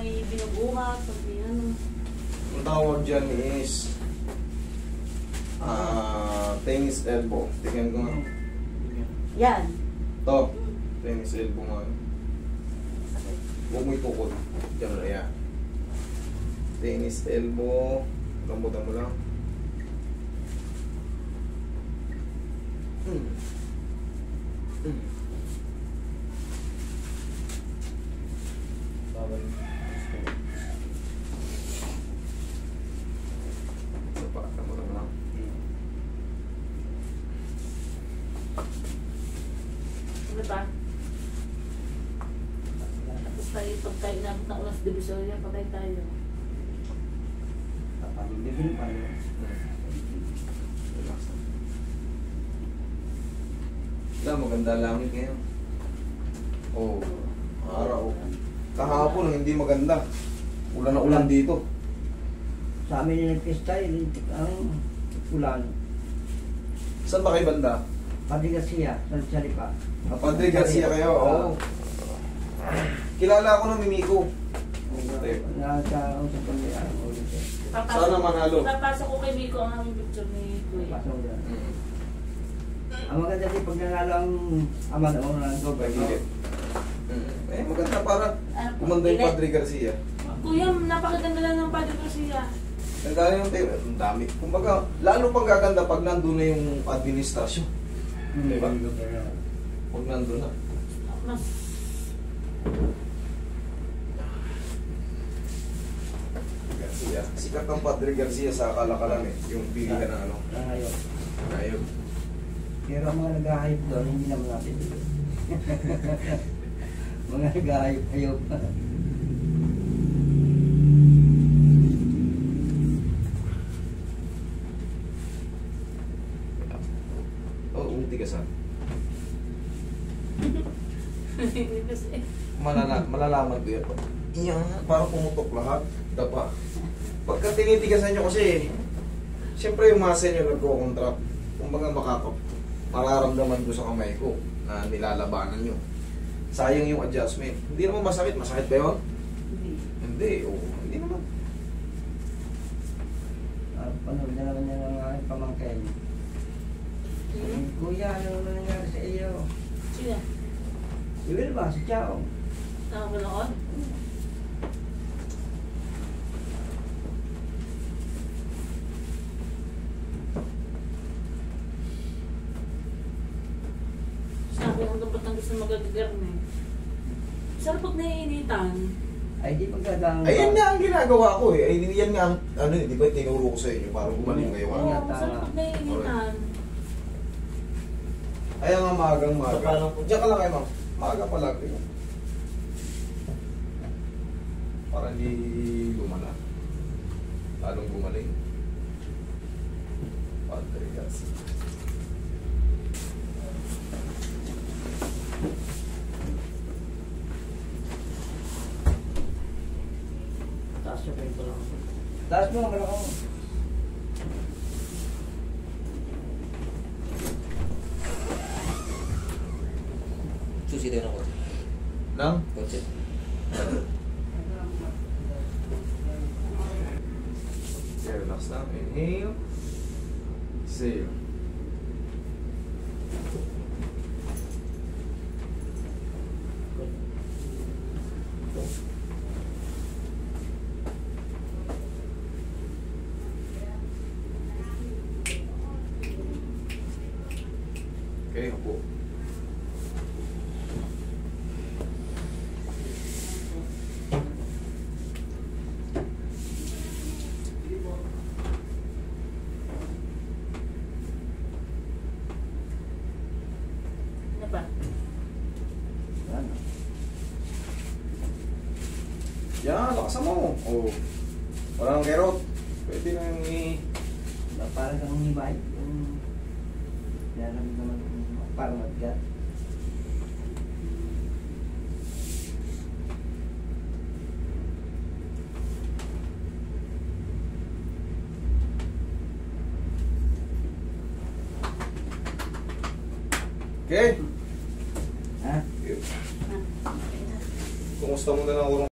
may binubuhat, pag may ano. Ang tawag dyan is ah tennis elbow. Tingnan ko nga. Yan. To, tennis elbow nga. Huwag mo itukod. Diyan na yan. Tennis elbow. Lambutan mo lang. Hmm. Hmm. Bawal. Ito pa, lambutan mo lang. Ano ba? Tapos tayo, pag tayo inabot ng ulas divisoria, patay tayo. Papalibigin pa rin. Relax lang. Wala, maganda ang langit ngayon. Oo. Oh, araw. Kahapon, hindi maganda. Ulan na ulan dito. Sa amin yung nagpista, yung ang ulan. Saan ba kayo banda? Pati Garcia, sa Saripa. Ah, Padre Garcia kayo, oo. Kilala ko ng Mimiko. Sana manalo. Papasok ko kay Miko ang aming picture ni Kuya. Mm. Ang maganda din pag nanalo ang ama na mga ng. Mm. Eh, maganda para Ano po? umanda yung? Padre Garcia. Kuya, napakaganda lang ng Padre Garcia. Ang dami yung tayo. Ang dami. Kumbaga, lalo pang gaganda pag nandun na yung administrasyon. Diba? Pag nandun na. Mas Garcia. Sikat ng Padre Garcia sa Kalakalan eh. Yung pilihan ng ano. Ngayon. Ayun. Pero ang mga nag-ahayop doon, hindi naman natin. mga nag-ahayop-ayop. Oo, oh, utigasan. kasi Malala, malalaman ko yan. Iyan, parang pumutok lahat. Dapa. Pagka tinitigasan nyo kasi, siyempre yung muscle nyo nagko-contract. Kumbaga makakap, mararamdaman ko sa kamay ko na nilalabanan nyo. Sayang yung adjustment. Hindi naman masakit. Masakit ba yun? hindi. Hindi. Oo, hindi naman. Ah, Panood na naman niya ng aking pamangkin. Hmm? Kuya, ano na Si Will ba? Si Chao? Nakapanood? Sabi ang dapat ang gusto magagarne. Sarap pag naiinitan. Ay, di pagkadang... Ayun nga ang ginagawa ko eh. Ay, yan nga ang, ano eh, di ba tinuro ko sa inyo para gumaling kayo. Oo, tama. sarap pag naiinitan. Ay, nga magang maga. So, paano po? Diyan ka lang kayo, ma'am. Maga pa lang. Yun. Para hindi lumala. Lalong gumaling. Padre kasi. Taas siya pa lang. Taas mo, wala ko. Susi tayo ng kotse. Lang? Kotse. Okay, relax lang. Inhale. Exhale. Okay, upo. Ba? Ano? Yan, lakasan mo. Oh. Walang kerot. Pwede na yung i... Na parang kang himay. Yung... Nararamdaman ko parang magkat. Okay. Ha? Kumusta mo na lang